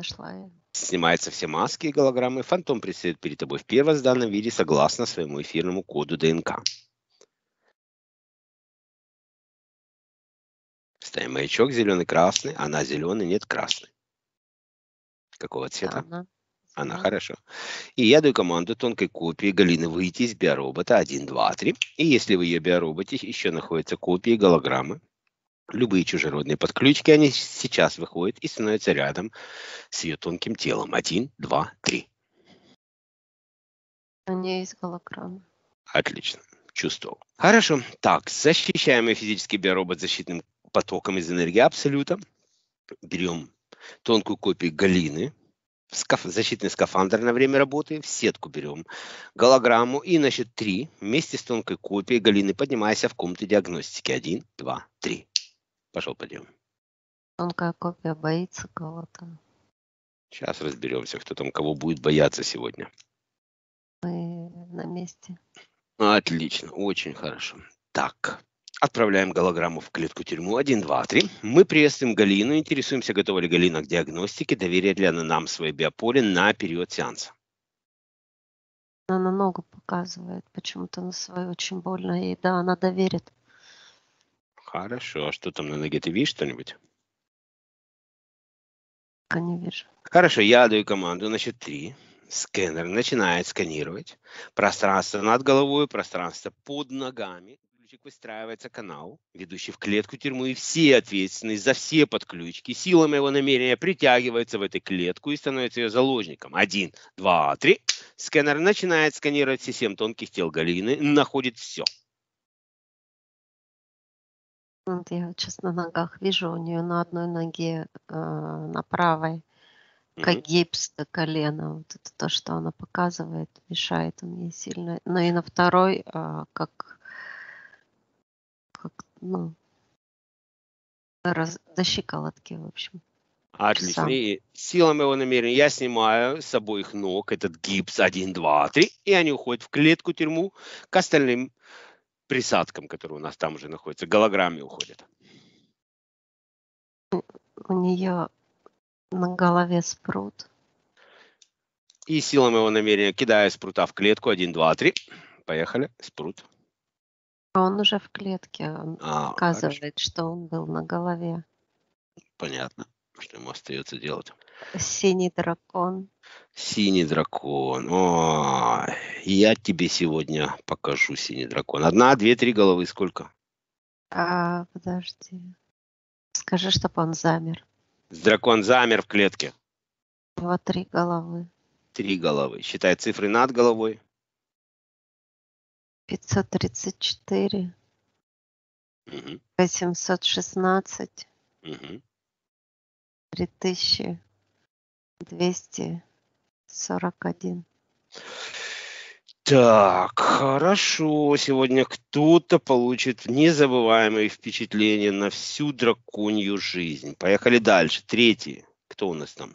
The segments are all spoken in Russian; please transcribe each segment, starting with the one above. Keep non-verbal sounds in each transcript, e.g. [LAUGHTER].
Нашла. Снимаются все маски и голограммы. Фантом предстает перед тобой в первозданном виде согласно своему эфирному коду ДНК. Ставим маячок зеленый-красный, она зеленый, нет красный. Какого цвета? Она. Она, Да. хорошо. И я даю команду тонкой копии Галины выйти из биоробота 1, 2, 3. И если в ее биороботе еще находятся копии голограммы, любые чужеродные подключки, они сейчас выходят и становятся рядом с ее тонким телом. 1, 2, 3. У нее есть голограмма. Отлично. Чувствовал. Хорошо. Так, защищаем ее физический биоробот защитным потоком из энергии Абсолюта. Берем тонкую копию Галины, скаф- защитный скафандр на время работы, в сетку берем голограмму и на счет 3 вместе с тонкой копией Галины поднимайся в комнату диагностики. 1, 2, 3. Пошел подъем. Тонкая копия боится кого-то. Сейчас разберемся, кто там кого будет бояться сегодня. Мы на месте. Отлично, очень хорошо. Так, отправляем голограмму в клетку тюрьму 1, 2, 3. Мы приветствуем Галину, интересуемся, готова ли Галина к диагностике, доверяет ли она нам свое биополе на период сеанса. Она на ногу показывает. Почему-то на свою очень больно ей. Да, она доверит. Хорошо, а что там на ноге, ты видишь что-нибудь? Пока не вижу. Хорошо, я даю команду на счет 3. Сканер начинает сканировать пространство над головой, пространство под ногами. Ключик выстраивается канал, ведущий в клетку тюрьму, и все ответственные за все подключки силой моего намерения притягиваются в эту клетку и становятся ее заложником. Один, два, три. Сканер начинает сканировать все семь тонких тел Галины, находит все. Вот я сейчас на ногах вижу, у нее на одной ноге, э, на правой, как Мгм. гипс до колена. Вот это то, что она показывает, мешает он ей сильно. Но и на второй, а, как, как, ну, раз- до щиколотки, в общем. Отлично. Сам. И сила моего намерения я снимаю с обоих ног этот гипс 1, 2, 3, и они уходят в клетку тюрьму к остальным присадкам, которые у нас там уже находятся, голограмме уходят. У нее на голове спрут. И сила моего намерения кидаю спрута в клетку 1, 2, 3. Поехали. Спрут. А он уже в клетке. Он А, хорошо. показывает, что он был на голове. Понятно, что ему остается делать. Синий дракон. Синий дракон. О, я тебе сегодня покажу синий дракон. Одна, две, три головы. Сколько? А, подожди. Скажи, чтобы он замер. Дракон замер в клетке. Него три головы. Три головы. Считай цифры над головой. 534, Мгм, 816, мгм. 3241. Так, хорошо. Сегодня кто-то получит незабываемые впечатления на всю драконью жизнь. Поехали дальше. Третий. Кто у нас там?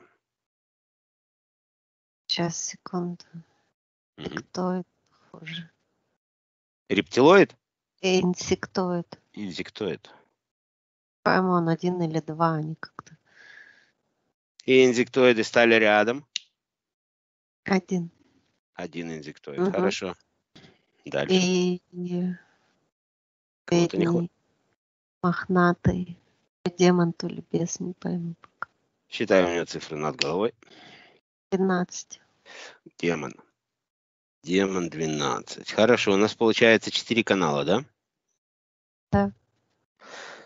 Сейчас, секунду. Мгм. Инсектоид, похоже. Рептилоид? И инсектоид. Инсектоид. По-моему, он один или два, они как-то. И инсектоиды стали рядом. Один. Один инсектоид. Мгм. Хорошо. Дальше. И, Кого-то не передний, мохнатый. Демон то ли бес, не пойму пока. Считай у него цифры над головой. 12. Демон. Демон 12. Хорошо, у нас получается 4 канала, да? Да.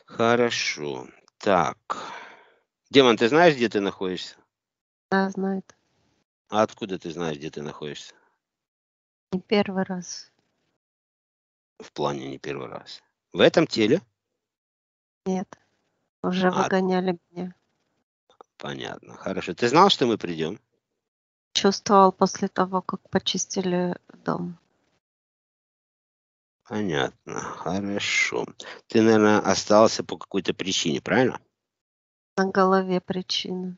Хорошо. Так. Демон, ты знаешь, где ты находишься? Да, знает. А откуда ты знаешь, где ты находишься? Не первый раз. В плане не первый раз. В этом теле? Нет. Уже А- выгоняли меня. Понятно. Хорошо. Ты знал, что мы придем? Чувствовал после того, как почистили дом. Понятно. Хорошо. Ты, наверное, остался по какой-то причине, правильно? На голове причина.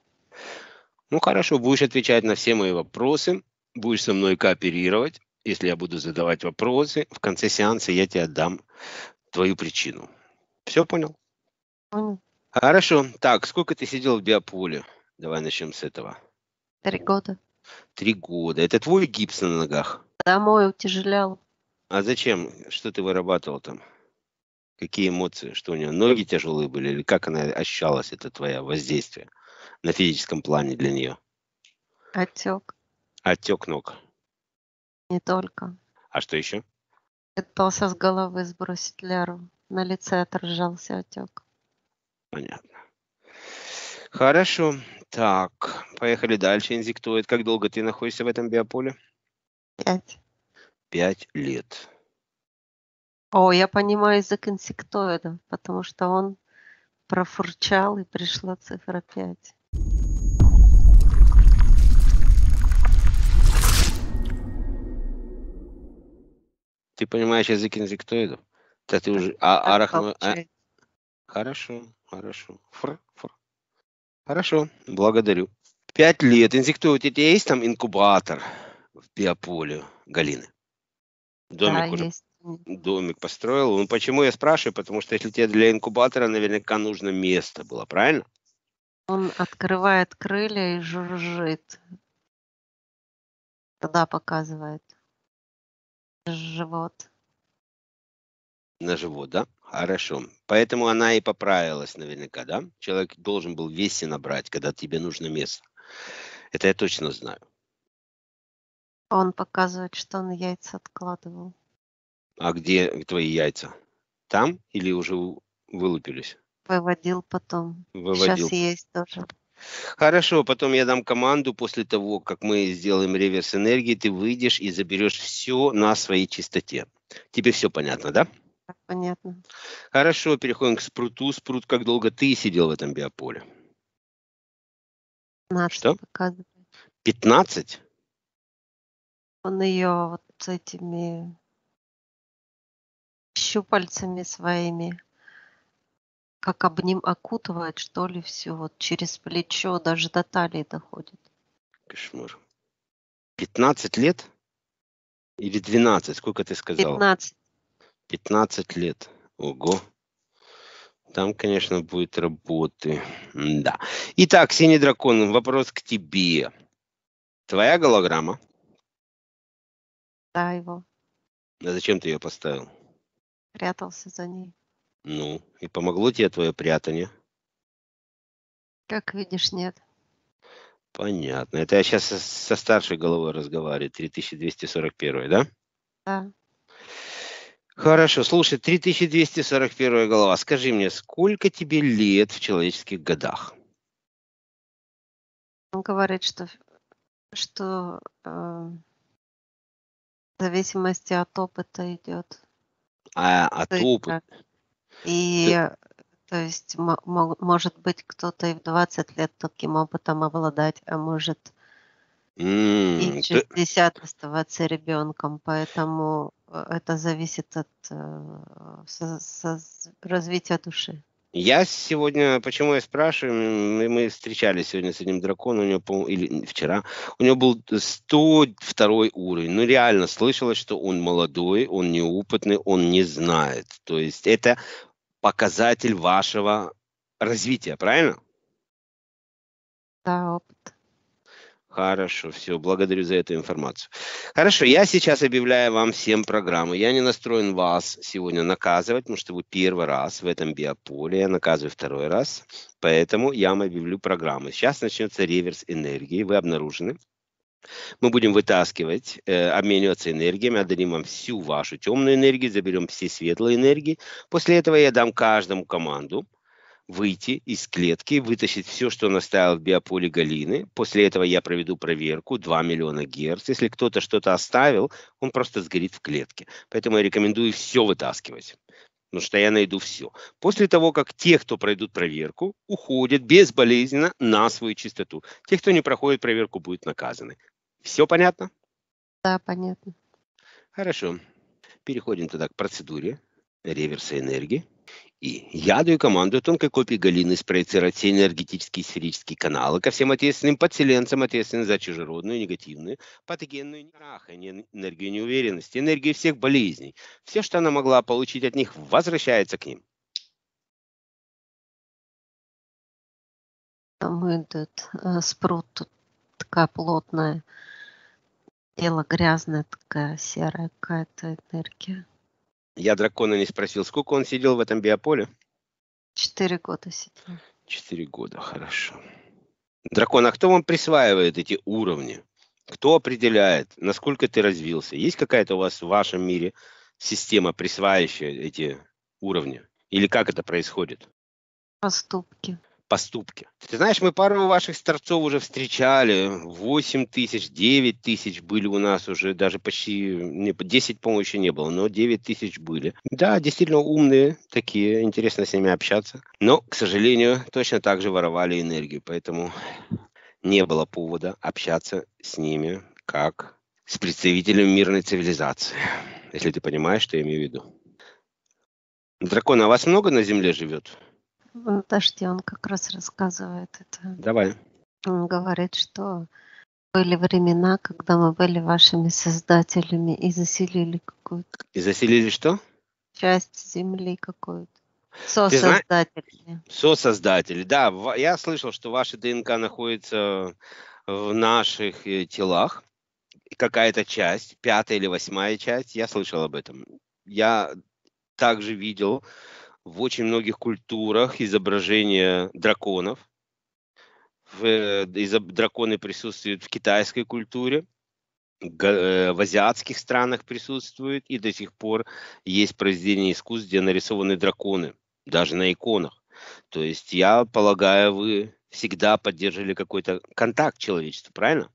Ну, хорошо. Будешь отвечать на все мои вопросы. Будешь со мной кооперировать. Если я буду задавать вопросы, в конце сеанса я тебе отдам твою причину. Все понял? Понял? Хорошо. Так, сколько ты сидел в биополе? Давай начнем с этого. Три года. Три года. Это твой гипс на ногах? Домой утяжелял. А зачем? Что ты вырабатывал там? Какие эмоции? Что у нее? Ноги тяжелые были? Или как она ощущалась, это твое воздействие на физическом плане для нее? Отек. Отек ног. Не только. А что еще? Пытался с головы сбросить ляру. На лице отражался отек. Понятно. Хорошо. Так, поехали дальше. Инзиктоид. Как долго ты находишься в этом биополе? Пять. Пять лет. О, я понимаю язык инсектоида, потому что он профурчал и пришла цифра 5. Ты понимаешь язык инсектоидов? Да ты уже... А, арахно... а... Хорошо, хорошо. Фр, фр. Хорошо, благодарю. Пять лет. Инсектоид. У тебя есть там инкубатор в биополе Галины? Домик да, уже есть. Домик построил. Ну, почему я спрашиваю? Потому что если тебе для инкубатора наверняка нужно место было, правильно? Он открывает крылья и жужжит. Тогда показывает живот. На живот, да? Хорошо. Поэтому она и поправилась наверняка, да? Человек должен был весе набрать, когда тебе нужно место. Это я точно знаю. Он показывает, что он яйца откладывал. А где твои яйца? Там или уже вылупились? Выводил потом. Выводил. Сейчас есть тоже. Хорошо, потом я дам команду после того, как мы сделаем реверс энергии, ты выйдешь и заберешь все на своей чистоте. Тебе все понятно, да? Понятно. Хорошо, переходим к спруту. Спрут, как долго ты сидел в этом биополе? 15 Что? показывает. 15? Он ее вот этими щупальцами своими как обним окутывает, что ли, все вот через плечо, даже до талии доходит. Кошмар. 15 лет? Или 12? Сколько ты сказал? 15. 15 лет. Ого. Там, конечно, будет работы. Да. Итак, синий дракон, вопрос к тебе. Твоя голограмма? Да, его. А зачем ты ее поставил? Прятался за ней. Ну, и помогло тебе твое прятание? Как видишь, нет. Понятно. Это я сейчас со, старшей головой разговариваю. 3241, да? Да. Хорошо. Слушай, 3241 голова. Скажи мне, сколько тебе лет в человеческих годах? Он говорит, что, что э, в зависимости от опыта идет. А опыта? так. И то есть мо- мо- может быть кто-то и в 20 лет таким опытом обладать, а может и в то- 60 оставаться ребенком, поэтому э, это зависит от э, со- со- развития души. Я сегодня, почему я спрашиваю, мы, встречались сегодня с одним драконом, у него, по или вчера, у него был 102 уровень. Ну, реально слышалось, что он молодой, он неопытный, он не знает. То есть это показатель вашего развития, правильно? Да, опыт. Хорошо, все, благодарю за эту информацию. Хорошо, я сейчас объявляю вам всем программу. Я не настроен вас сегодня наказывать, потому что вы первый раз в этом биополе, я наказываю второй раз, поэтому я вам объявлю программу. Сейчас начнется реверс энергии, вы обнаружены. Мы будем вытаскивать, э, обмениваться энергиями, отдадим вам всю вашу темную энергию, заберем все светлые энергии. После этого я дам каждому команду выйти из клетки, вытащить все, что он оставил в биополе Галины. После этого я проведу проверку 2 миллиона герц. Если кто-то что-то оставил, он просто сгорит в клетке. Поэтому я рекомендую все вытаскивать. Потому что я найду все. После того, как те, кто пройдут проверку, уходят безболезненно на свою чистоту. Те, кто не проходит проверку, будут наказаны. Все понятно? Да, понятно. Хорошо. Переходим тогда к процедуре реверса энергии. И я даю команду тонкой копии Галины спроецировать все энергетические сферические каналы ко всем ответственным подселенцам, ответственным за чужеродную, негативную, патогенную страх, энергию неуверенности, энергию всех болезней. Все, что она могла получить от них, возвращается к ним. Там идет э, спрут, тут такая плотная, тело грязное, такая серая какая-то энергия. Я дракона не спросил, сколько он сидел в этом биополе? Четыре года сидел. Четыре года, хорошо. Дракон, а кто вам присваивает эти уровни? Кто определяет, насколько ты развился? Есть какая-то у вас в вашем мире система, присваивающая эти уровни? Или как это происходит? Поступки. Поступки. Ты знаешь, мы пару ваших старцов уже встречали. 8 тысяч, 9 тысяч были у нас уже, даже почти, не, 10, по-моему, еще не было, но 9 тысяч были. Да, действительно умные такие, интересно с ними общаться. Но, к сожалению, точно так же воровали энергию, поэтому не было повода общаться с ними как с представителем мирной цивилизации, если ты понимаешь, что я имею в виду. Дракон, а вас много на Земле живет? Подожди, он как раз рассказывает это. Давай. Он говорит, что были времена, когда мы были вашими создателями и заселили какую-то И заселили что? часть земли какую-то. Сосоздателями. Сосоздатели. Да, я слышал, что ваша ДНК находится в наших э, телах. Какая-то часть, пятая или восьмая часть, я слышал об этом. Я также видел в очень многих культурах изображения драконов. В, э, драконы присутствуют в китайской культуре, э, в азиатских странах присутствуют, и до сих пор есть произведения искусств, где нарисованы драконы, даже на иконах. То есть я полагаю, вы всегда поддерживали какой-то контакт человечеству, правильно?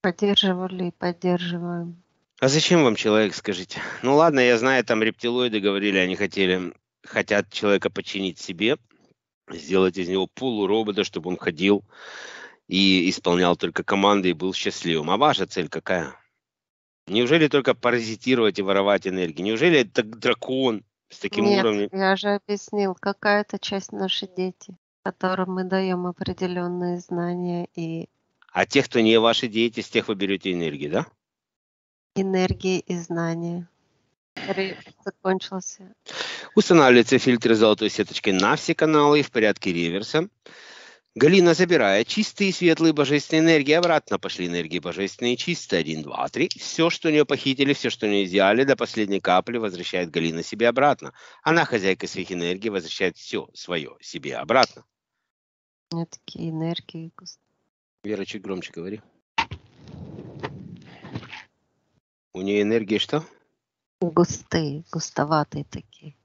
Поддерживали и поддерживаем. А зачем вам человек, скажите? Ну ладно, я знаю, там рептилоиды говорили, они хотели, хотят человека подчинить себе, сделать из него полуробота, чтобы он ходил и исполнял только команды и был счастливым. А ваша цель какая? Неужели только паразитировать и воровать энергию? Неужели это дракон с таким Нет, уровнем? я же объяснил, какая-то часть наши дети, которым мы даем определенные знания и А тех, кто не ваши дети, с тех вы берете энергию, да? Энергии и знания. Закончился. Устанавливаются фильтры золотой сеточкой на все каналы в порядке реверса. Галина забирает чистые, светлые, божественные энергии. Обратно пошли энергии божественные, чистые. Один, два, три. Все, что у нее похитили, все, что у нее изъяли, до последней капли возвращает Галина себе обратно. Она, хозяйка своих энергий, возвращает все свое себе обратно. У меня такие энергии Вера, чуть громче говори. У нее энергии что? густые, густоватые такие,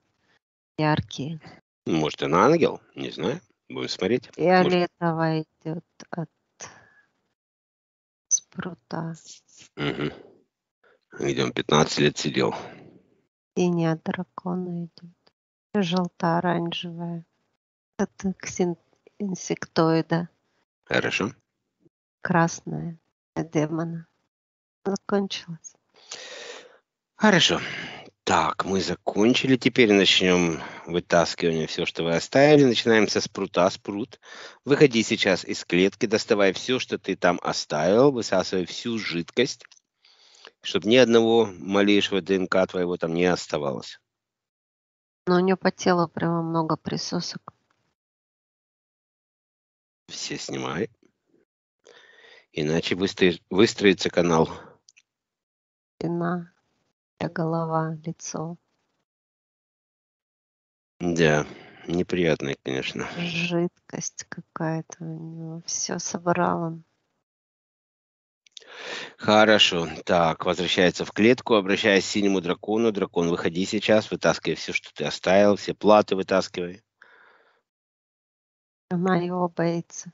яркие. Может, она ангел? Не знаю. Будем смотреть. Может, Фиолетовая идет от спрута. Мгм. Где он 15 лет сидел. Синяя от дракона идет. Желто-оранжевая. Это ксен- инсектоида. Хорошо. Красная. Демона. Закончилось. Хорошо. Так, мы закончили. Теперь начнем вытаскивание все, что вы оставили. Начинаем со спрута. Спрут. Выходи сейчас из клетки, доставай все, что ты там оставил, высасывай всю жидкость, чтобы ни одного малейшего ДНК твоего там не оставалось. Но у нее по телу прямо много присосок. Все снимай. Иначе выстрои- выстроится канал. Спина, голова, лицо. Да, неприятный, конечно. Жидкость какая-то у него. Все собрал он. Хорошо. Так, возвращается в клетку, обращаясь к синему дракону. Дракон, выходи сейчас, вытаскивай все, что ты оставил, все платы вытаскивай. Она его боится.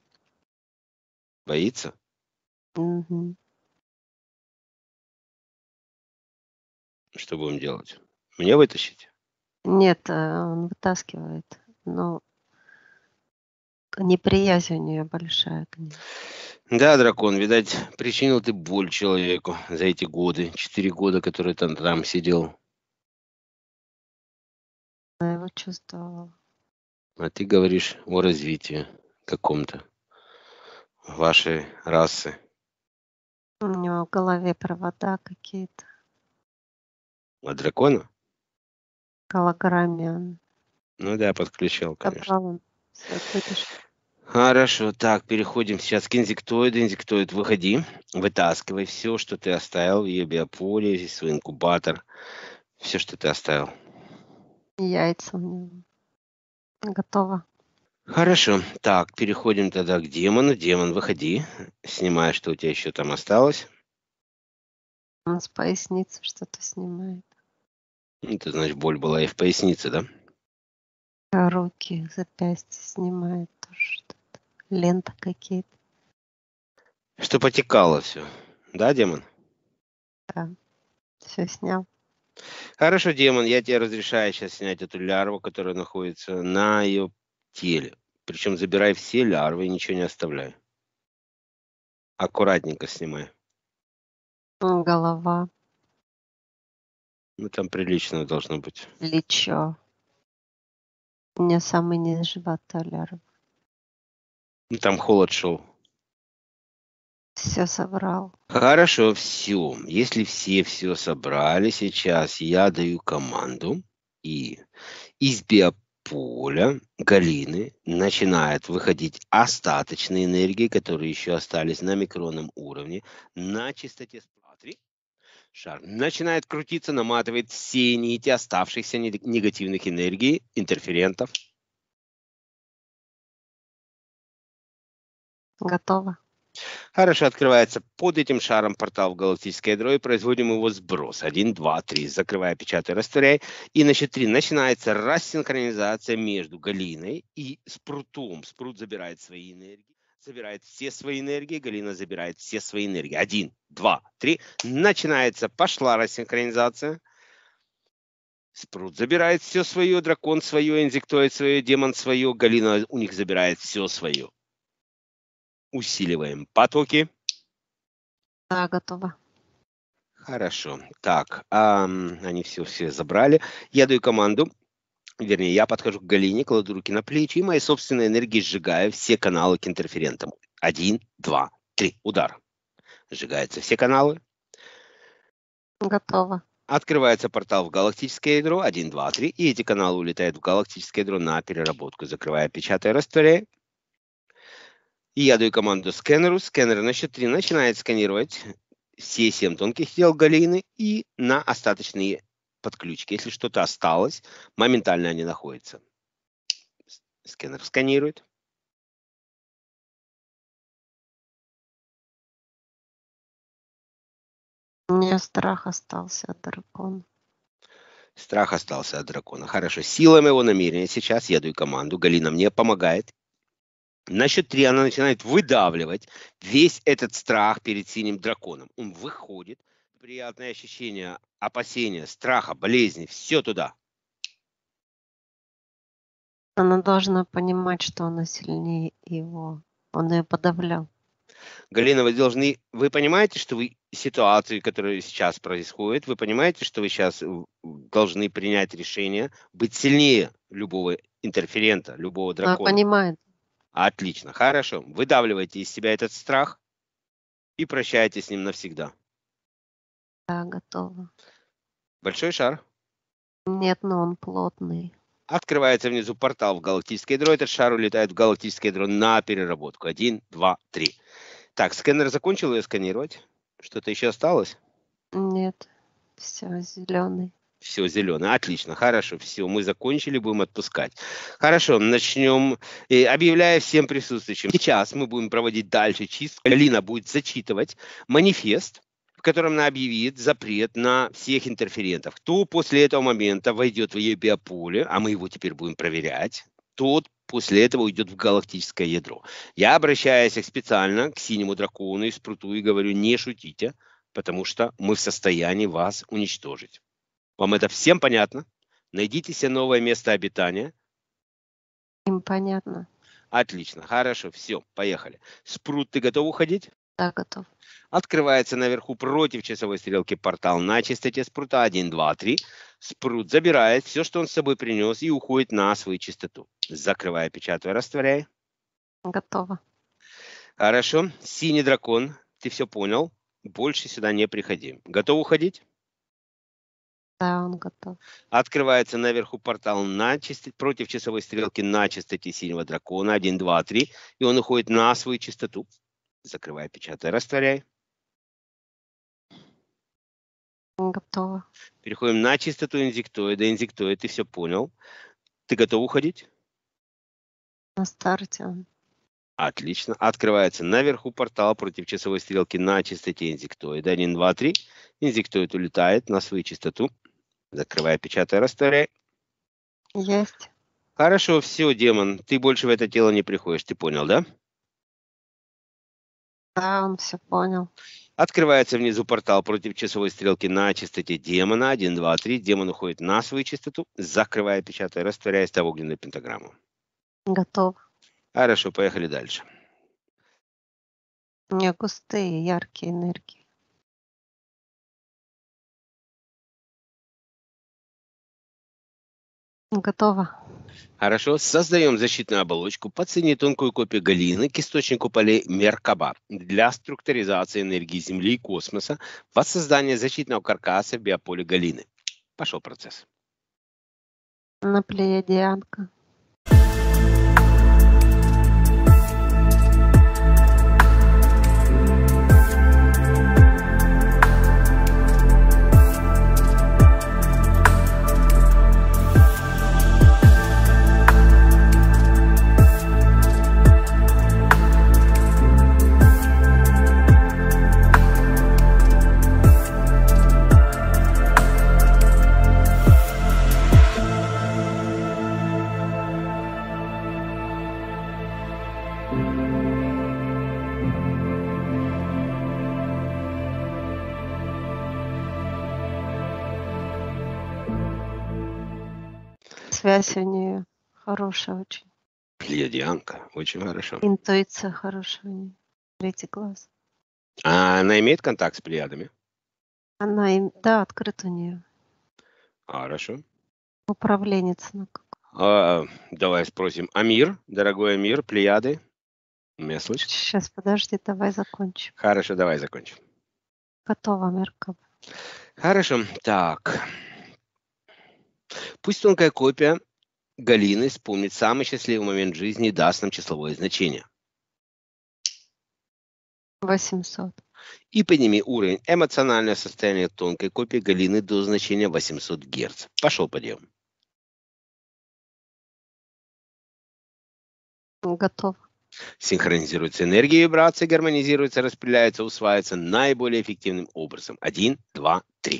Боится? Мгм. Что будем делать? Мне вытащить? Нет, э, он вытаскивает. Но неприязнь у нее большая к нему. Да, дракон, видать, причинил ты боль человеку за эти годы, четыре года, которые ты там сидел. Она его чувствовала. А ты говоришь о развитии каком-то вашей расы. У него в голове провода какие-то. А дракона? Голограмме он Ну да, подключил, конечно. Хорошо, так, переходим сейчас к инсектоиду. Инсектоид, выходи, вытаскивай все, что ты оставил ее биополе, свой инкубатор, все, что ты оставил. Яйца. Готово. Хорошо, так, переходим тогда к демону. Демон, выходи, снимай, что у тебя еще там осталось. Он с поясницы что-то снимает. Это значит, боль была и в пояснице, да? А руки, запястья снимает тоже что-то. Лента какие-то. Что потекало все, да, демон? Да. Все снял. Хорошо, демон, я тебе разрешаю сейчас снять эту лярву, которая находится на ее теле. Причем забирай все лярвы и ничего не оставляй. Аккуратненько снимай. Голова. Ну, там прилично должно быть. Плечо. У меня самый низ живота лярва. Ну, там холод шел. Все собрал. Хорошо, все. Если все все собрали сейчас, я даю команду, и из биополя Галины начинает выходить остаточные энергии, которые еще остались на микронном уровне, на частоте смотри, шар начинает крутиться, наматывает все нити оставшихся негативных энергий, интерферентов. Готово. Хорошо, открывается под этим шаром портал в галактическое ядро и производим его сброс. Один, два, три. Закрывая, печатай, растворяй. И на счет три начинается рассинхронизация между Галиной и Спрутом. Спрут забирает свои энергии, забирает все свои энергии, Галина забирает все свои энергии. Один, два, три. Начинается, пошла рассинхронизация. Спрут забирает все свое, дракон свое, инзектоид свое, демон свое, Галина у них забирает все свое усиливаем потоки. Да, готово. Хорошо. Так, а, они все, все забрали. Я даю команду. Вернее, я подхожу к Галине, кладу руки на плечи и моей собственной энергией сжигаю все каналы к интерферентам. Один, два, три. Удар. Сжигаются все каналы. Готово. Открывается портал в галактическое ядро. Один, два, три. И эти каналы улетают в галактическое ядро на переработку. Закрывая, печатая, растворяя. И я даю команду скэнеру. Скэнер на счет 3 начинает сканировать все 7 тонких тел галины и на остаточные подключки. Если что-то осталось, моментально они находятся. Скэнер сканирует. У меня страх остался от дракона. Страх остался от дракона. Хорошо. Сила моего намерения сейчас я даю команду. Галина мне помогает. На счет три она начинает выдавливать весь этот страх перед синим драконом. Он выходит, приятное ощущение опасения, страха, болезни, все туда. Она должна понимать, что она сильнее его. Он ее подавлял. Галина, вы должны, вы понимаете, что вы ситуацию, которая сейчас происходит, вы понимаете, что вы сейчас должны принять решение быть сильнее любого интерферента, любого дракона. Она понимает. Отлично, хорошо. Выдавливайте из себя этот страх и прощайтесь с ним навсегда. Да, готово. Большой шар. Нет, но он плотный. Открывается внизу портал в галактическое ядро. Этот шар улетает в галактическое ядро на переработку. Один, два, три. Так, сканер закончил ее сканировать? Что-то еще осталось? Нет, все, зеленый. Все, зеленый. Отлично, хорошо, все, мы закончили, будем отпускать. Хорошо, начнем, э, объявляя всем присутствующим. Сейчас мы будем проводить дальше чистку. Алина будет зачитывать манифест, котором она объявит запрет на всех интерферентов. Кто после этого момента войдет в ее биополе, а мы его теперь будем проверять, тот после этого уйдет в галактическое ядро. Я обращаюсь специально к синему дракону и спруту и говорю, не шутите, потому что мы в состоянии вас уничтожить. Вам это всем понятно? Найдите себе новое место обитания. Им понятно. Отлично, хорошо, все, поехали. Спрут, ты готов уходить? Да, готов. Открывается наверху против часовой стрелки портал на частоте спрута 1, 2, 3. Спрут забирает все, что он с собой принес, и уходит на свою частоту. Закрывая, печатая, растворяй. Готово. Хорошо. Синий дракон, ты все понял. Больше сюда не приходи. Готов уходить? Да, он готов. Открывается наверху портал на частоте, против часовой стрелки на частоте синего дракона 1, 2, 3, и он уходит на свою частоту. Закрывай, печатай, растворяй. Готово. Переходим на частоту инзектоида. Инзектоид, ты все понял. Ты готов уходить? На старте. Отлично. Открывается наверху портал против часовой стрелки на частоте инзектоида. 1, 2, 3. Инзектоид улетает на свою частоту. Закрывай, печатай, растворяй. Есть. Хорошо, все, демон. Ты больше в это тело не приходишь. Ты понял, да? Да, он все понял. Открывается внизу портал против часовой стрелки на частоте демона. 1, 2, 3. Демон уходит на свою частоту. Закрывая, печатая, растворяясь в огненную пентаграмму. Готов. Хорошо, поехали дальше. У меня густые, яркие энергии. Готово. Хорошо, создаем защитную оболочку по цене тонкую копию Галины к источнику полей Меркаба для структуризации энергии Земли и космоса, воссоздания защитного каркаса в биополе Галины. Пошел процесс. На плеядианка. Связь у нее хорошая очень. Плеядианка, очень хорошо. Интуиция хорошая у нее. Третий глаз. А она имеет контакт с плеядами? Она, им, да, открыт у нее. Хорошо. Управленец на как. А, давай спросим. Амир, дорогой Амир, плеяды? Меня слышишь? Сейчас, подожди, давай закончим. Хорошо, давай закончим. Готово, Меркаб. Хорошо, так. Пусть тонкая копия Галины вспомнит самый счастливый момент жизни и даст нам числовое значение. 800. И подними уровень эмоционального состояния тонкой копии Галины до значения 800 Гц. Пошел подъем. Готово. Синхронизируется энергия и вибрации, гармонизируется, распределяется, усваивается наиболее эффективным образом. Один, два, три.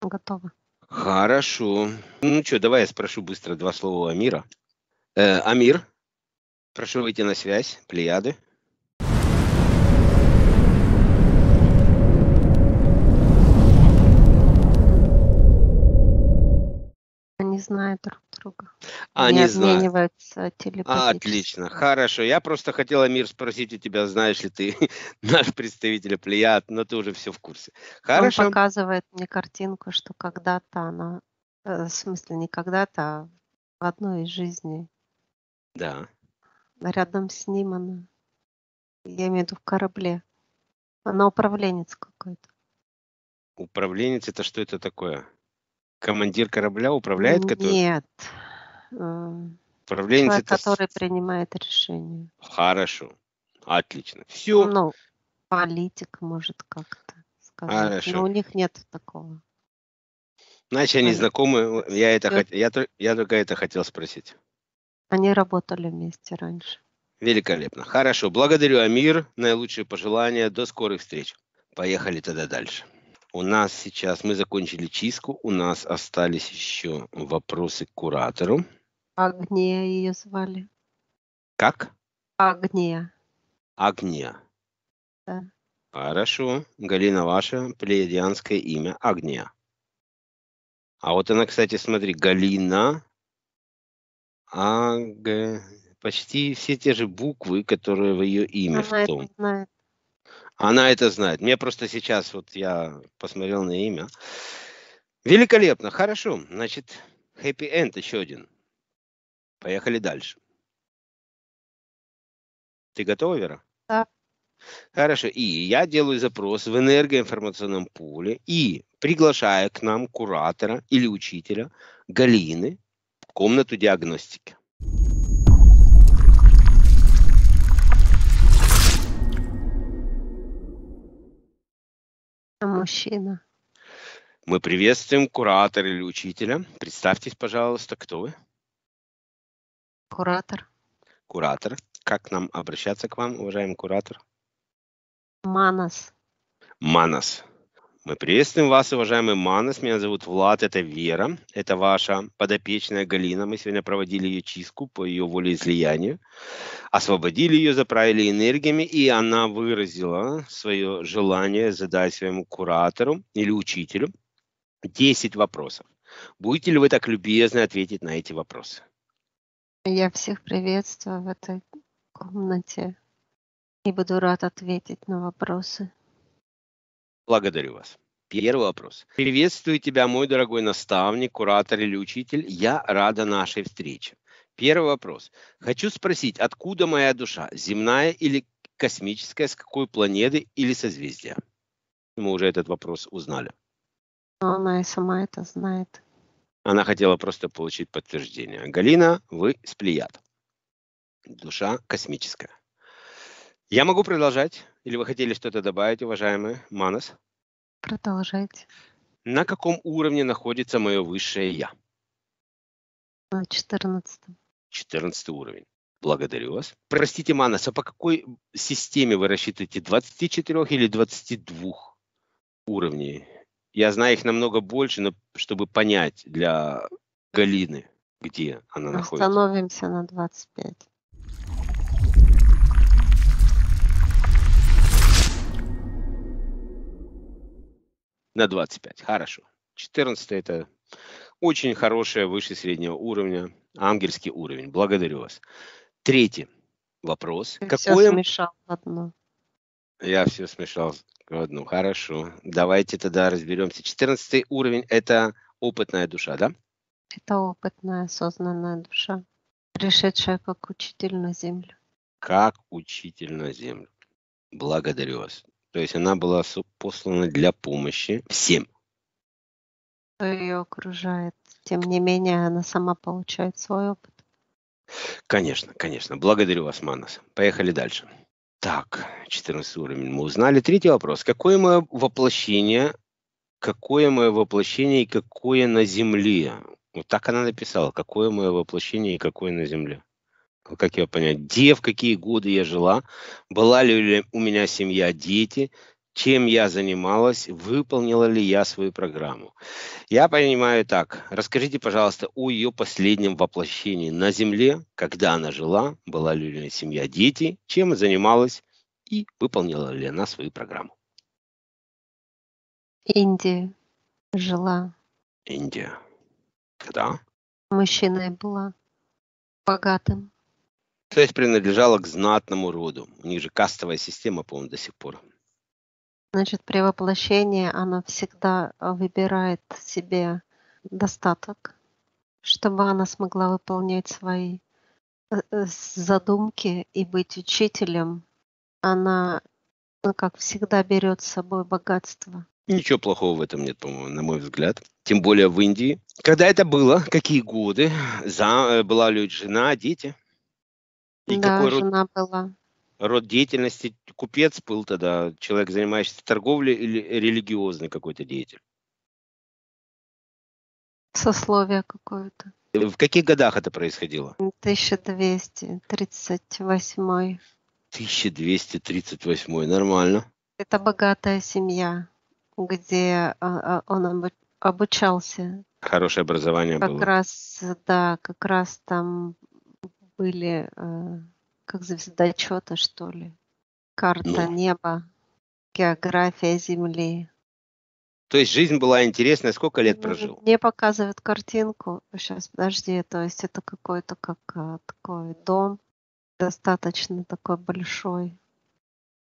Готово. Хорошо. Ну что, давай я спрошу быстро два слова Амира. Э, Амир, прошу выйти на связь, Плеяды. Они знают друг друга. Они Они знают. обмениваются телепатически. Отлично, хорошо. Я просто хотел, Амир, спросить у тебя, знаешь ли ты [LAUGHS] наш представитель Плеяд, но ты уже все в курсе. Хорошо. Он показывает мне картинку, что когда-то она, э, в смысле не когда-то, а в одной из жизней, Да. рядом с ним она, я имею в виду в корабле, она управленец какой-то. Управленец, это что это такое? Командир корабля управляет? который- Нет. М, Управленец Человек, это... который принимает решения. Хорошо. Отлично. Все. Ну, политик может как-то сказать. Хорошо. Но у них нет такого. Значит, они знакомы. Я, это, хот- я, я только это хотел спросить. Они работали вместе раньше. Великолепно. Хорошо. Благодарю, Амир. Наилучшие пожелания. До скорых встреч. Поехали тогда дальше. У нас сейчас, мы закончили чистку, у нас остались еще вопросы к куратору. Агния ее звали. Как? Агния. Агния. Да. Хорошо. Галина, ваше плеядианское имя Агния. А вот она, кстати, смотри, Галина, Аг... Почти все те же буквы, которые в ее имя Она в том. это знает. Она это знает. Мне просто сейчас, вот я посмотрел на имя. Великолепно, хорошо. Значит, happy end еще один. Поехали дальше. Ты готова, Вера? Да. Хорошо. И я делаю запрос в энергоинформационном поле и приглашаю к нам куратора или учителя Галины в комнату диагностики. Мужчина. Мы приветствуем куратора или учителя. Представьтесь, пожалуйста, кто вы? Куратор. Куратор. Как нам обращаться к вам, уважаемый куратор? Манас. Манас. Мы приветствуем вас, уважаемый Манас. Меня зовут Влад, это Вера. Это ваша подопечная Галина. Мы сегодня проводили ее чистку по ее волеизлиянию. Освободили ее, заправили энергиями, и она выразила свое желание задать своему куратору или учителю 10 вопросов. Будете ли вы так любезны ответить на эти вопросы? Я всех приветствую в этой комнате и буду рад ответить на вопросы. Благодарю вас. Первый вопрос. Приветствую тебя, мой дорогой наставник, куратор или учитель. Я рада нашей встрече. Первый вопрос. Хочу спросить, откуда моя душа? Земная или космическая? С какой планеты или созвездия? Мы уже этот вопрос узнали. Но она и сама это знает. Она хотела просто получить подтверждение. Галина, вы с Плеяд. Душа космическая. Я могу продолжать? Или вы хотели что-то добавить, уважаемый Манас? Продолжайте. На каком уровне находится мое высшее Я? На 14. 14 уровень. Благодарю вас. Простите, Манас, а по какой системе вы рассчитываете? 24 или 22 уровней? Я знаю их намного больше, но чтобы понять для Галины, где она находится. Остановимся на 25. На 25. Хорошо. 14 это очень хорошее, выше среднего уровня, ангельский уровень. Благодарю вас. Третий вопрос. Ты Какое... все смешал в одно. Я все смешал в одну. Хорошо. Давайте тогда разберемся. 14 уровень – это опытная душа, да? Это опытная, осознанная душа, пришедшая как учитель на землю. Как учитель на землю. Благодарю вас. То есть она была послана для помощи всем. Кто ее окружает. Тем не менее, она сама получает свой опыт. Конечно, конечно. Благодарю вас, Манас. Поехали дальше. Так, 14 уровень мы узнали. Третий вопрос. Какое мое воплощение, какое мое воплощение и какое на земле? Вот так она написала. Какое мое воплощение и какое на земле? Как ее понять? Где, в какие годы я жила? Была ли у меня семья, дети? Чем я занималась? Выполнила ли я свою программу? Я понимаю так. Расскажите, пожалуйста, о ее последнем воплощении на Земле, когда она жила, была ли у нее семья, дети, чем занималась и выполнила ли она свою программу. Индия жила, Индия. Когда? мужчиной была, богатым. То есть принадлежала к знатному роду. У них же кастовая система, по-моему, до сих пор. Значит, при воплощении она всегда выбирает себе достаток, чтобы она смогла выполнять свои э, э, задумки и быть учителем. Она, ну, как всегда, берет с собой богатство. Ничего плохого в этом нет, по-моему, на мой взгляд. Тем более в Индии. Когда это было? Какие годы? За, э, была ли жена, дети? И да, какой род, жена была. род деятельности купец был тогда? Человек, занимающийся торговлей или религиозный какой-то деятель? Сословие какое-то. В каких годах это происходило? 1238. 1238. Нормально. Это богатая семья, где а, а, он обу- обучался Хорошее образование Как было. раз, да, как раз там были э, как звездочеты, что ли. Карта Ну. неба, география Земли. То есть жизнь была интересная. Сколько лет прожил? Мне показывают картинку. Сейчас, подожди, то есть это какой-то как а, такой дом, достаточно такой большой.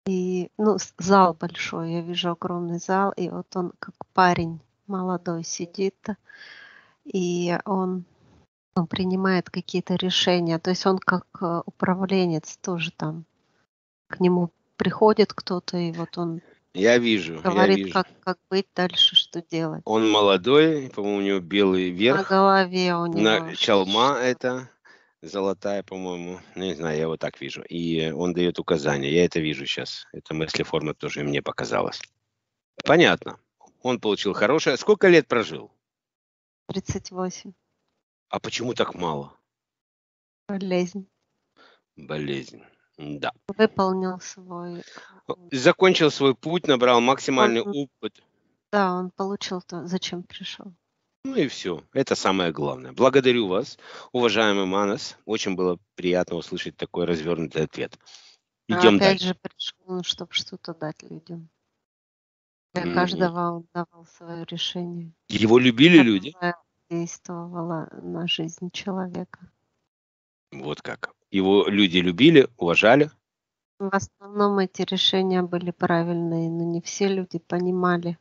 И, ну, зал большой, я вижу огромный зал, и вот он как парень молодой сидит, и он, он принимает какие-то решения. То есть он как э, управленец тоже там. К нему приходит кто-то, и вот он Я вижу, я говорит, вижу. как, как быть дальше, что делать. Он молодой, по-моему, у него белый На верх, голове у него на чалма это золотая, по-моему. Ну, не знаю, я его так вижу. И он дает указания. Я это вижу сейчас. Эта мыслеформа тоже мне показалась. Понятно. Он получил хорошее. Сколько лет прожил? 38. А почему так мало? Болезнь. Болезнь. Да. Выполнил свой... Э, Закончил свой путь, набрал Он, максимальный опыт. да, он получил то, зачем пришел. Ну и все. Это самое главное. Благодарю вас, уважаемый Манас. Очень было приятно услышать такой развернутый ответ. А Идем опять дальше. же пришел, чтобы что-то дать людям. Для каждого он давал свое решение, Его любили люди? Действовало на жизнь человека. Вот как. Его люди любили, уважали. В основном эти решения были правильные, но не все люди понимали.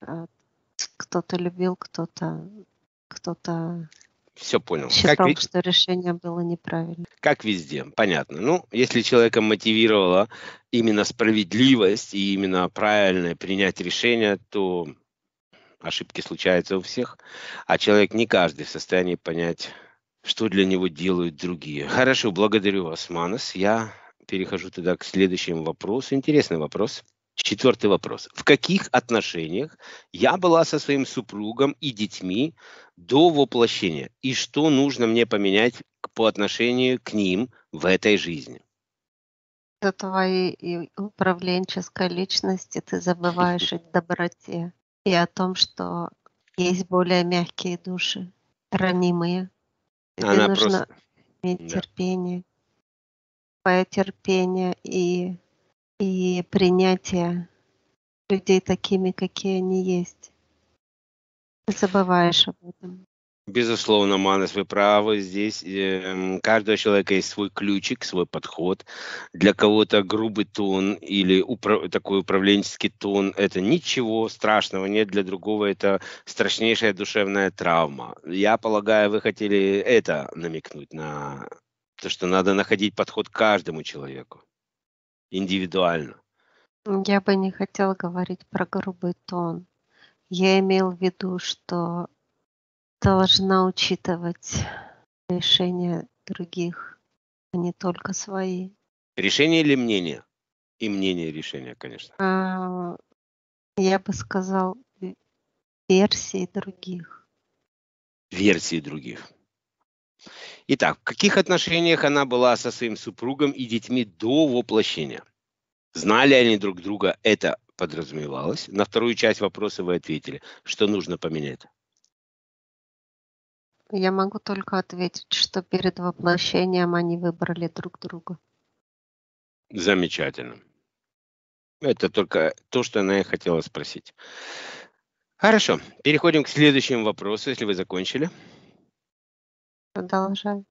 А, Кто-то любил, кто-то кто-то Все понял. Как, считал, ви- что решение было неправильно. как везде. Понятно. Ну, если человека мотивировала именно справедливость и именно правильное принять решение, то ошибки случаются у всех. А человек не каждый в состоянии понять, что для него делают другие. Хорошо, благодарю вас, Манас. Я перехожу тогда к следующему вопросу. Интересный вопрос. Четвертый вопрос. В каких отношениях я была со своим супругом и детьми до воплощения? И что нужно мне поменять по отношению к ним в этой жизни? Из-за твоей управленческой личности ты забываешь о [LAUGHS] доброте и о том, что есть более мягкие души, ранимые. Тебе Она нужно просто... иметь Да. терпение, твое терпение и, и принятие людей такими, какие они есть. Ты забываешь об этом. Безусловно, Манас, вы правы. Здесь у каждого человека есть свой ключик, свой подход. Для кого-то грубый тон или упра- такой управленческий тон– это ничего страшного нет. Для другого это страшнейшая душевная травма. Я полагаю, вы хотели это намекнуть на то, что надо находить подход к каждому человеку индивидуально. Я бы не хотела говорить про грубый тон. Я имел в виду, что должна учитывать решения других, а не только свои. Решение или мнение? И мнение и решение, конечно. А, Я бы сказал версии других. версии других. Итак, в каких отношениях она была со своим супругом и детьми до воплощения? Знали они друг друга? Это подразумевалось. На вторую часть вопроса вы ответили, что нужно поменять. Я могу только ответить, что перед воплощением они выбрали друг друга. Замечательно. Это только то, что она и хотела спросить. Хорошо, переходим к следующему вопросу, если вы закончили. Продолжай.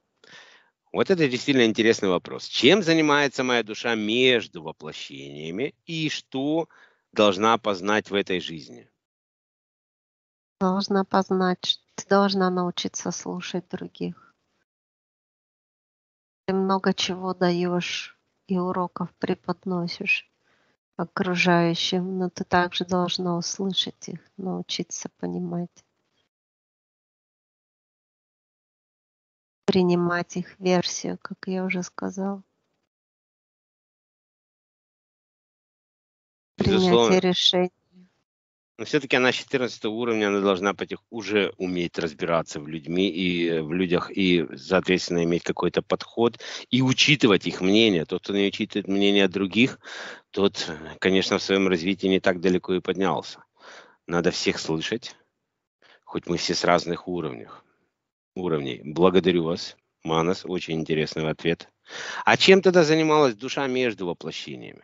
Вот это действительно интересный вопрос. Чем занимается моя душа между воплощениями и что должна познать в этой жизни? Должна познать, ты должна научиться слушать других. Ты много чего даешь и уроков преподносишь окружающим, но ты также должна услышать их, научиться понимать, принимать их версию, как я уже сказал. Принятие решений. Но все-таки она 14 уровня, она должна потих уже уметь разбираться в людьми и э, в людях и, соответственно, иметь какой-то подход и учитывать их мнение. Тот, кто не учитывает мнение других, тот, конечно, в своем развитии не так далеко и поднялся. Надо всех слышать, хоть мы все с разных уровнях, уровней. Благодарю вас, Манас, очень интересный ответ. А чем тогда занималась душа между воплощениями?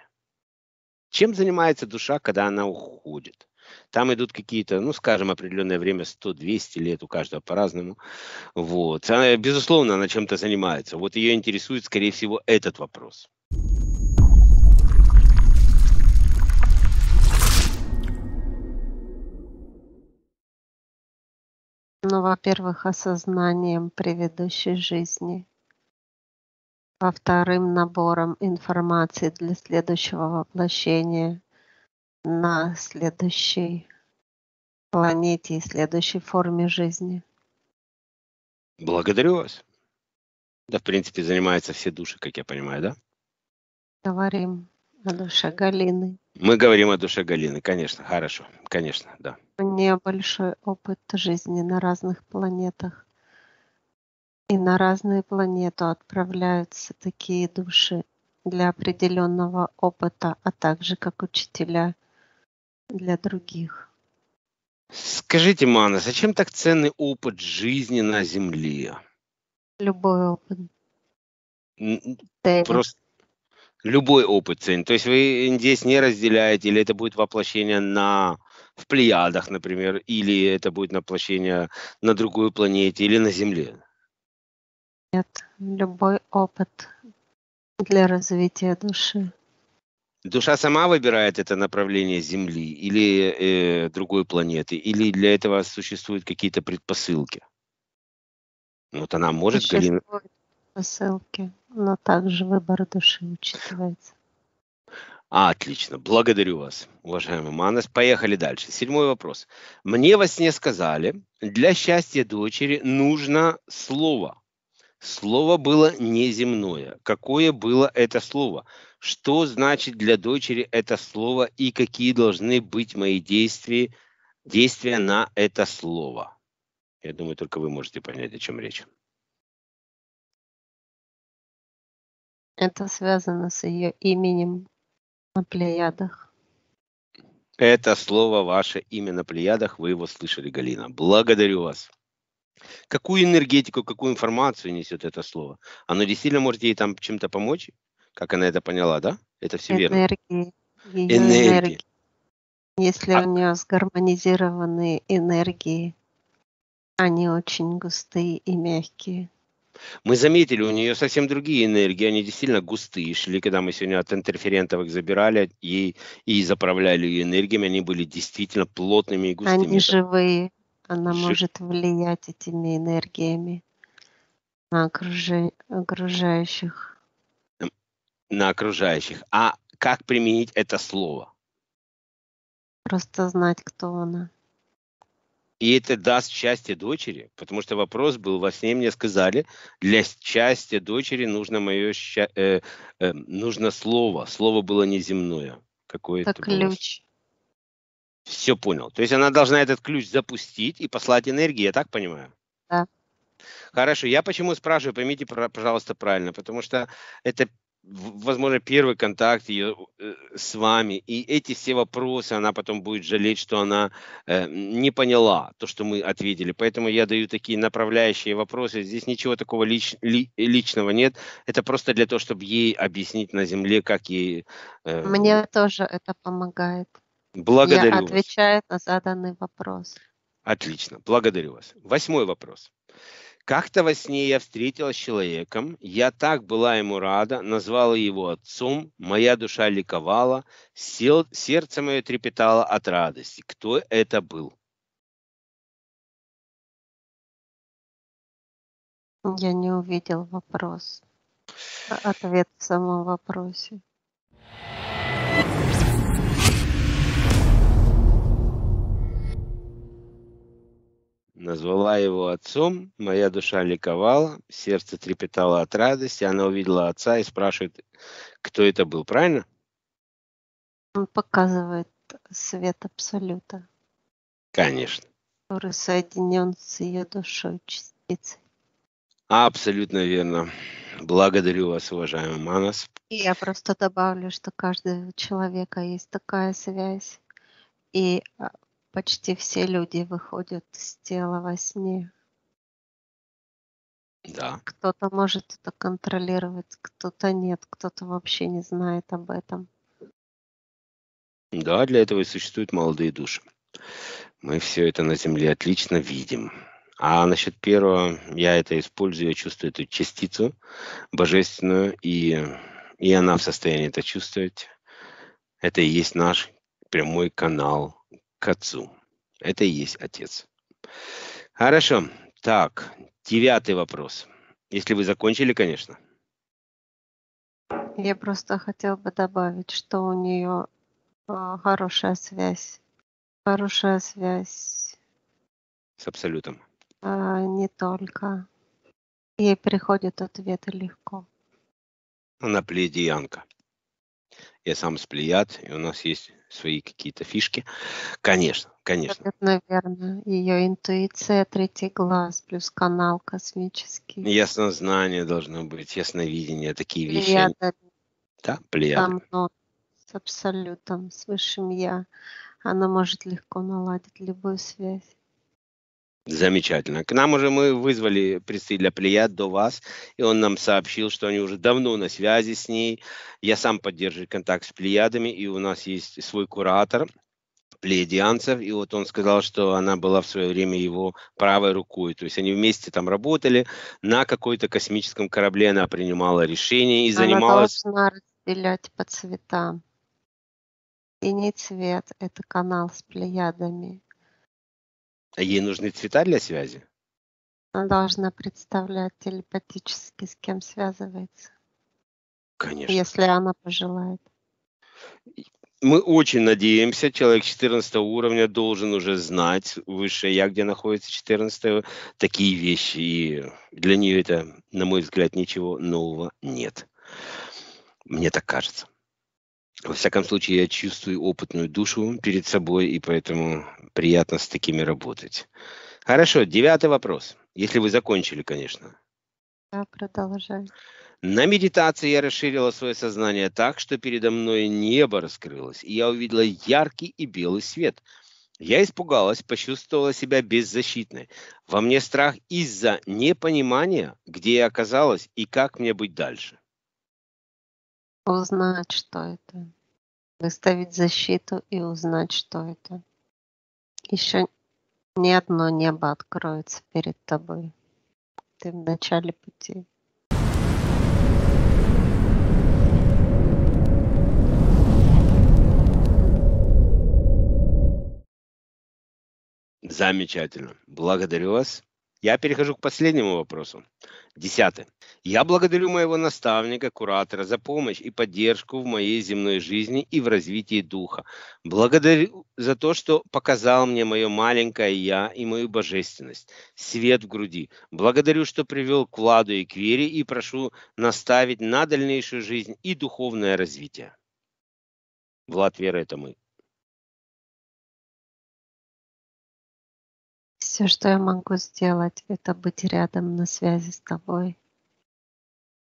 Чем занимается душа, когда она уходит? Там идут какие-то, ну, скажем, определенное время, 100-200 лет, у каждого по-разному. Вот. Она, безусловно, она чем-то занимается. Вот ее интересует, скорее всего, этот вопрос. Ну, во-первых, осознанием предыдущей жизни. во вторым набором информации для следующего воплощения на следующей планете и следующей форме жизни. Благодарю вас. Да, в принципе, занимаются все души, как я понимаю, да? Говорим о душе Галины. Мы говорим о душе Галины, конечно, хорошо, конечно, да. У нее большой опыт жизни на разных планетах. И на разные планеты отправляются такие души для определенного опыта, а также как учителя для других. Скажите, Мана, зачем так ценный опыт жизни на Земле? Любой опыт. Просто любой опыт ценен. То есть вы здесь не разделяете, или это будет воплощение на в Плеядах, например, или это будет воплощение на другой планете или на Земле? Нет, любой опыт для развития души. Душа сама выбирает это направление Земли или э, другой планеты, или для этого существуют какие-то предпосылки? Вот она может, Галина... предпосылки, но также выбор души учитывается. Отлично, благодарю вас, уважаемый Манас. Поехали дальше. Седьмой вопрос. Мне во сне сказали, для счастья дочери нужно слово – Слово было неземное. Какое было это слово? Что значит для дочери это слово и какие должны быть мои действия, действия на это слово? Я думаю, только вы можете понять, о чем речь. Это связано с ее именем на Плеядах. Это слово, ваше имя на Плеядах, вы его слышали, Галина. Благодарю вас. Какую энергетику, какую информацию несет это слово? Оно действительно может ей там чем-то помочь? Как она это поняла, да? Это все энергии, верно. Ее энергии. энергии. Если а... у нее сгармонизированные энергии, они очень густые и мягкие. Мы заметили, у нее совсем другие энергии, они действительно густые шли, когда мы сегодня от интерферентов их забирали и, и заправляли ее энергиями, они были действительно плотными и густыми. Они живые. Она Жи- может влиять этими энергиями на окружающих. На окружающих. А как применить это слово? Просто знать, кто она. И это даст счастье дочери, потому что вопрос был, во сне мне сказали, для счастья дочери нужно мое ща... э, э, нужно слово. Слово было неземное. Какое это ключ. Было? Все понял. То есть она должна этот ключ запустить и послать энергии, я так понимаю? Да. Хорошо. Я почему спрашиваю, поймите, пожалуйста, правильно, потому что это возможно, первый контакт ее э, с вами, и эти все вопросы она потом будет жалеть, что она э, не поняла то, что мы ответили. Поэтому я даю такие направляющие вопросы. Здесь ничего такого лич, ли, личного нет. Это просто для того, чтобы ей объяснить на земле, как ей... Э, Мне тоже это помогает. Благодарю Я отвечаю на заданный вопрос. Отлично, благодарю вас. Восьмой вопрос. Как-то во сне я встретилась с человеком, я так была ему рада, назвала его отцом, моя душа ликовала, сел, сердце мое трепетало от радости. Кто это был? Я не увидел вопрос. Ответ в самом вопросе. Назвала его отцом, моя душа ликовала, сердце трепетало от радости, она увидела отца и спрашивает, кто это был, правильно? Он показывает свет Абсолюта. Конечно. Который соединен с ее душой частицей. Абсолютно верно. Благодарю вас, уважаемый Манас. И я просто добавлю, что каждого человека есть такая связь. И а, почти все люди выходят из тела во сне. Да. Кто-то может это контролировать, кто-то нет, кто-то вообще не знает об этом. Да, для этого и существуют молодые души. Мы все это на Земле отлично видим. А насчет первого, я это использую, я чувствую эту частицу божественную, и, и она в состоянии это чувствовать. Это и есть наш прямой канал к отцу. Это и есть отец. Хорошо. Так, девятый вопрос. Если вы закончили, конечно. Я просто хотел бы добавить, что у нее а, хорошая связь. Хорошая связь С Абсолютом. а, не только. Ей приходят ответы легко. Она плеядиянка. Я сам с плеяд, и у нас есть свои какие-то фишки. Конечно, конечно. Это, наверное, ее интуиция, третий глаз, плюс канал космический. Яснознание должно быть, ясновидение, такие вещи. они- Плеяда Да, со плеяды. мной, с абсолютом, с высшим я. Она может легко наладить любую связь. Замечательно. К нам уже мы вызвали представителя Плеяд до вас, и он нам сообщил, что они уже давно на связи с ней. Я сам поддерживаю контакт с Плеядами, и у нас есть свой куратор плеядианцев, и вот он сказал, что она была в свое время его правой рукой. То есть они вместе там работали, на какой-то космическом корабле она принимала решения и Она занималась... должна разделять по цветам. Синий цвет– это канал с плеядами. А Ей нужны цвета для связи? Она должна представлять телепатически, с кем связывается, Конечно. если она пожелает. Мы очень надеемся, человек 14 уровня должен уже знать высшее я, где находится 14 такие вещи. И для нее это, на мой взгляд, ничего нового нет. Мне так кажется. Во всяком случае, я чувствую опытную душу перед собой, и поэтому приятно с такими работать. Хорошо, девятый вопрос. Если вы закончили, конечно. Да, продолжай. На медитации я расширила свое сознание так, что передо мной небо раскрылось, и я увидела яркий и белый свет. Я испугалась, почувствовала себя беззащитной. Во мне страх из-за непонимания, где я оказалась и как мне быть дальше. Узнать, что это. Выставить защиту и узнать, что это. Еще ни одно небо откроется перед тобой. Ты в начале пути. Замечательно. Благодарю вас. Я перехожу к последнему вопросу. Десятый. Я благодарю моего наставника, куратора за помощь и поддержку в моей земной жизни и в развитии духа. Благодарю за то, что показал мне мое маленькое я и мою божественность, свет в груди. Благодарю, что привел к Владу и к Вере и прошу наставить на дальнейшую жизнь и духовное развитие. Влад, Вера, это мы. Все, что я могу сделать, это быть рядом на связи с тобой.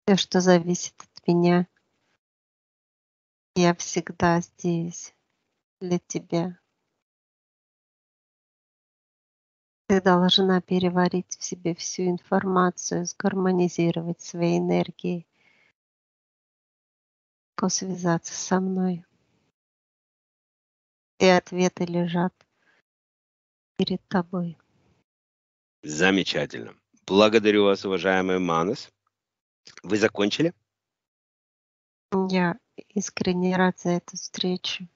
Все, что зависит от меня, я всегда здесь для тебя. Ты должна переварить в себе всю информацию, сгармонизировать свои энергии, легко связаться со мной. И ответы лежат перед тобой. Замечательно. Благодарю вас, уважаемый Манас. Вы закончили? Я искренне рад за эту встречу.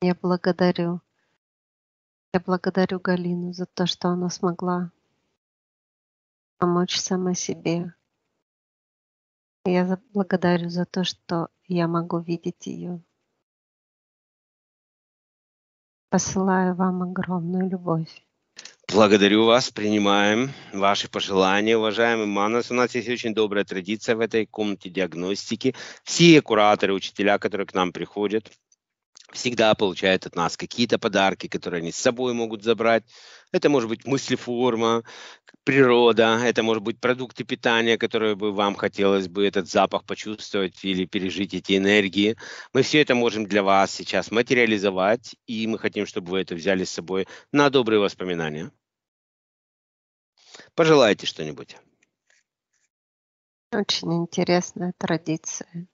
Я благодарю. Я благодарю Галину за то, что она смогла помочь сама себе. Я благодарю за то, что я могу видеть ее. Посылаю вам огромную любовь. Благодарю вас, принимаем ваши пожелания, уважаемый Манас. У нас есть очень добрая традиция в этой комнате диагностики. Все кураторы, учителя, которые к нам приходят, всегда получают от нас какие-то подарки, которые они с собой могут забрать. Это может быть мыслеформа, природа, это может быть продукты питания, которые бы вам хотелось бы этот запах почувствовать или пережить эти энергии. Мы все это можем для вас сейчас материализовать, и мы хотим, чтобы вы это взяли с собой на добрые воспоминания. Пожелайте что-нибудь. Очень интересная традиция.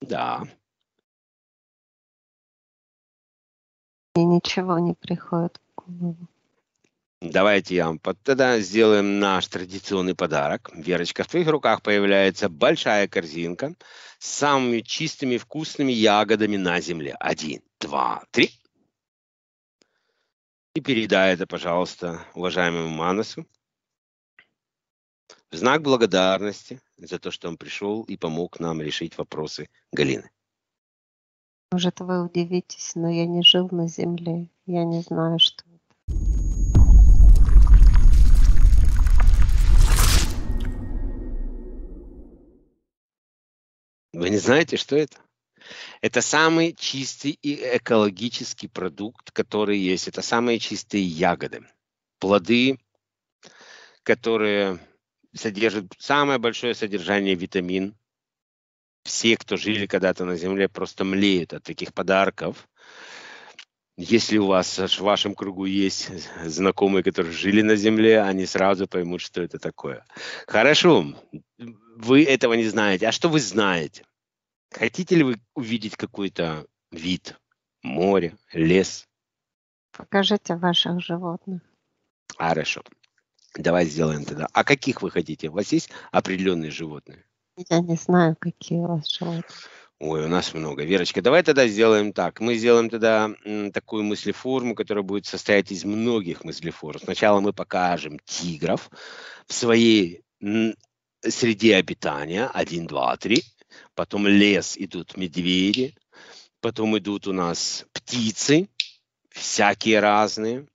Да. И ничего не приходит в голову. Давайте я вам тогда сделаем наш традиционный подарок. Верочка, в твоих руках появляется большая корзинка с самыми чистыми вкусными ягодами на земле. Один, два, три. И передай это, пожалуйста, уважаемому Манасу. в знак благодарности за то, что он пришел и помог нам решить вопросы Галины. Может, вы удивитесь, но я не жил на земле. Я не знаю, что Вы не знаете, что это? Это самый чистый и экологический продукт, который есть. Это самые чистые ягоды, плоды, которые содержат самое большое содержание витамин. Все, кто жили когда-то на Земле, просто млеют от таких подарков. Если у вас в вашем кругу есть знакомые, которые жили на Земле, они сразу поймут, что это такое. Хорошо, вы этого не знаете. А что вы знаете? Хотите ли вы увидеть какой-то вид? Море, лес? Покажите ваших животных. Хорошо. Давай сделаем тогда. А каких вы хотите? У вас есть определенные животные? Я не знаю, какие у вас животные. Ой, у нас много. Верочка, давай тогда сделаем так. Мы сделаем тогда такую мыслеформу, которая будет состоять из многих мыслеформ. Сначала мы покажем тигров в своей среде обитания. Один, два, три. Потом лес идут медведи. Потом идут у нас птицы, всякие разные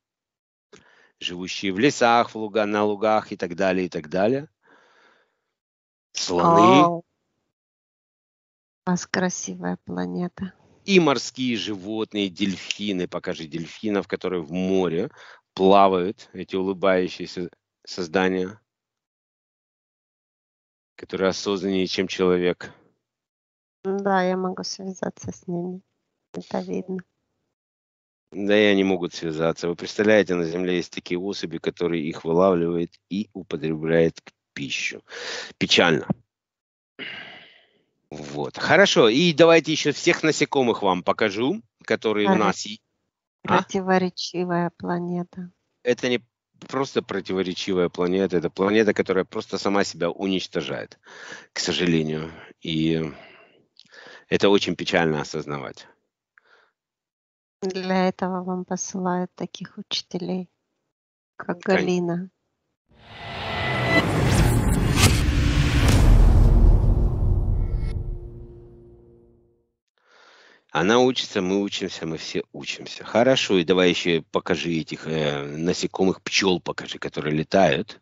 живущие в лесах, в луга, на лугах и так далее, и так далее. Слоны. О, у вас красивая планета. И морские животные, дельфины. Покажи дельфинов, которые в море плавают, эти улыбающиеся создания, которые осознаннее, чем человек. Да, я могу связаться с ними. Это видно. Да и они могут связаться. Вы представляете, на Земле есть такие особи, которые их вылавливают и употребляют к пищу. Печально. Вот. Хорошо. И давайте еще всех насекомых вам покажу, которые у Ага. нас... А? Противоречивая планета. Это не просто противоречивая планета, это планета, которая просто сама себя уничтожает, к сожалению. И это очень печально осознавать. Для этого вам посылают таких учителей, как Галина. Она учится, мы учимся, мы все учимся. Хорошо, и давай еще покажи этих э, насекомых, пчел покажи, которые летают.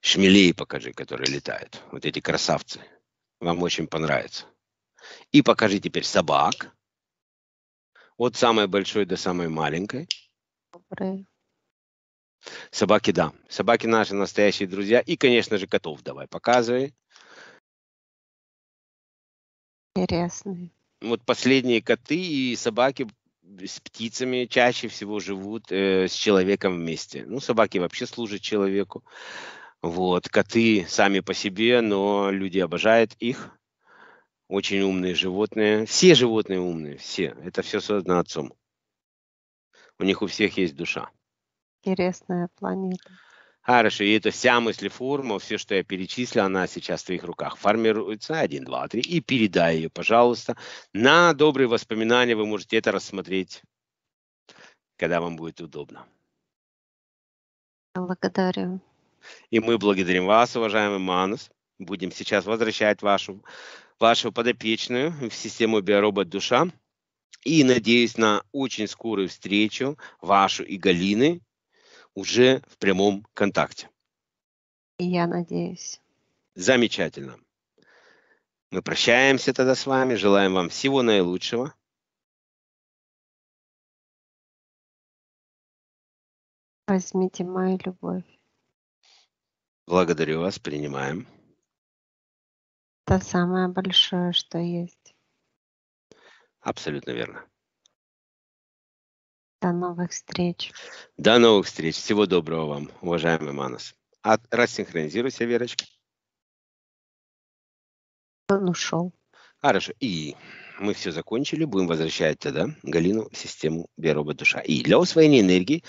Шмелей покажи, которые летают. Вот эти красавцы. Вам очень понравится. И покажи теперь собак. От самой большой до самой маленькой. Добрые. Собаки, да. Собаки наши настоящие друзья. И, конечно же, котов давай показывай. Интересные. Вот последние коты и собаки с птицами чаще всего живут э, с человеком вместе. Ну, собаки вообще служат человеку. Вот, коты сами по себе, но люди обожают их. Очень умные животные. Все животные умные, все. Это все создано отцом. У них у всех есть душа. Интересная планета. Хорошо, и это вся мыслеформа, все, что я перечислил, она сейчас в твоих руках формируется. Один, два, три. И передай ее, пожалуйста. На добрые воспоминания вы можете это рассмотреть, когда вам будет удобно. Благодарю. И мы благодарим вас, уважаемый Манус. Будем сейчас возвращать вашу, вашу подопечную в систему биоробот душа. И надеюсь на очень скорую встречу вашу и Галины уже в прямом контакте. Я надеюсь. Замечательно. Мы прощаемся тогда с вами, желаем вам всего наилучшего. Возьмите мою любовь. Благодарю вас, принимаем. Это самое большое, что есть. Абсолютно верно. До новых встреч. До новых встреч. Всего доброго вам, уважаемый Манас. А, рассинхронизируйся, Верочка. Он ушел. Хорошо. И мы все закончили. Будем возвращать тогда Галину в систему биоробот душа. И для усвоения энергии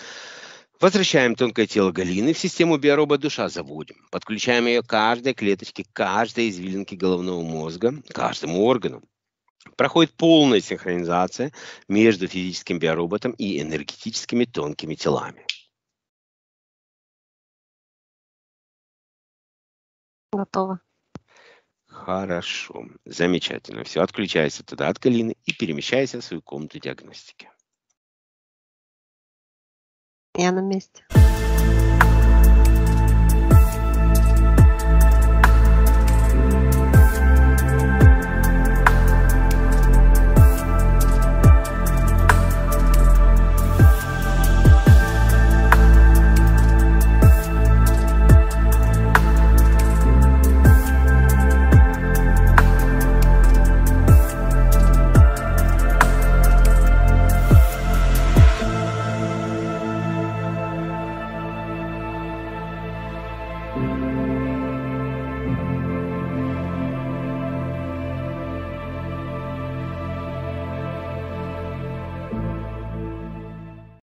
возвращаем тонкое тело Галины в систему биоробот душа. Заводим. Подключаем ее к каждой клеточке, каждой извилинке головного мозга, каждому органу. Проходит полная синхронизация между физическим биороботом и энергетическими тонкими телами. Готово. Хорошо, замечательно. Все, отключайся туда от Галины и перемещайся в свою комнату диагностики. Я на месте.